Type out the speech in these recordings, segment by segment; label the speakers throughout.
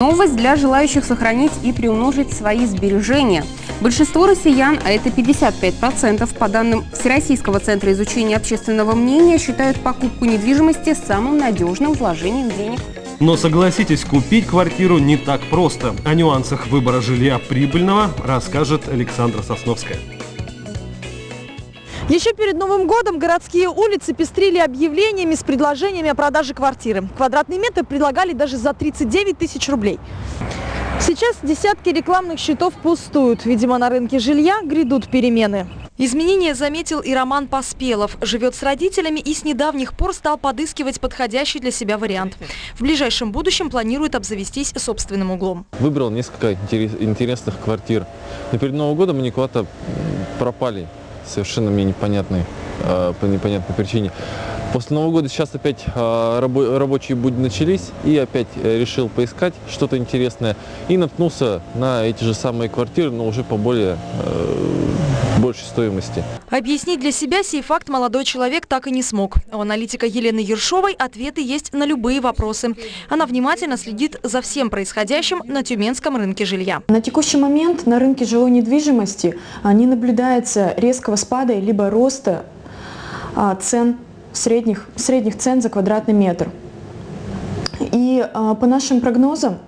Speaker 1: Новость для желающих сохранить и приумножить свои сбережения. Большинство россиян, а это 55%, по данным Всероссийского центра изучения общественного мнения, считают покупку недвижимости самым надежным вложением денег.
Speaker 2: Но согласитесь, купить квартиру не так просто. О нюансах выбора жилья прибыльного расскажет Александра Сосновская.
Speaker 3: Еще перед Новым годом городские улицы пестрили объявлениями с предложениями о продаже квартиры. Квадратный метр предлагали даже за 39 тысяч рублей. Сейчас десятки рекламных счетов пустуют. Видимо, на рынке жилья грядут перемены. Изменения заметил и Роман Поспелов. Живет с родителями и с недавних пор стал подыскивать подходящий для себя вариант. В ближайшем будущем планирует обзавестись собственным углом.
Speaker 4: Выбрал несколько интересных квартир. Но перед Новым годом они куда-то пропали совершенно мне непонятной, э, по непонятной причине. После Нового года сейчас опять э, рабочие будни начались, и опять э, решил поискать что-то интересное. И наткнулся на эти же самые квартиры, но уже по более большей стоимости.
Speaker 3: Объяснить для себя сей факт молодой человек так и не смог. У аналитика Елены Ершовой ответы есть на любые вопросы. Она внимательно следит за всем происходящим на тюменском рынке жилья.
Speaker 5: На текущий момент на рынке жилой недвижимости а, не наблюдается резкого спада либо роста а, цен средних, средних цен за квадратный метр. И а, по нашим прогнозам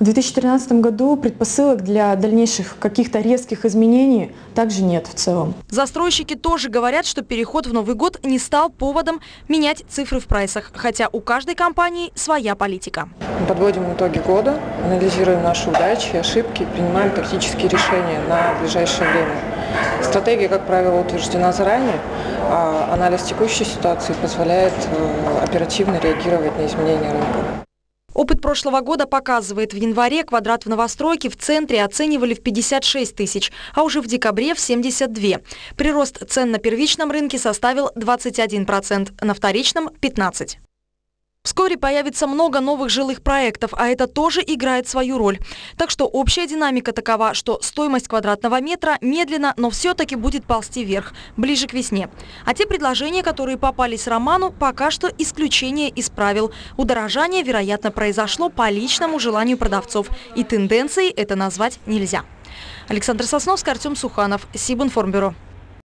Speaker 5: в 2013 году предпосылок для дальнейших каких-то резких изменений также нет в целом.
Speaker 3: Застройщики тоже говорят, что переход в Новый год не стал поводом менять цифры в прайсах, хотя у каждой компании своя политика.
Speaker 6: Подводим итоги года, анализируем наши удачи и ошибки, принимаем тактические решения на ближайшее время. Стратегия, как правило, утверждена заранее, а анализ текущей ситуации позволяет э, оперативно реагировать на изменения рынка.
Speaker 3: Опыт прошлого года показывает, в январе квадрат в новостройке в центре оценивали в 56 тысяч, а уже в декабре в 72. Прирост цен на первичном рынке составил 21%, на вторичном – 15%. Вскоре появится много новых жилых проектов, а это тоже играет свою роль. Так что общая динамика такова, что стоимость квадратного метра медленно, но все-таки будет ползти вверх, ближе к весне. А те предложения, которые попались Роману, пока что исключение из правил. Удорожание, вероятно, произошло по личному желанию продавцов. И тенденцией это назвать нельзя. Александр Сосновский, Артем Суханов, Сибинформбюро.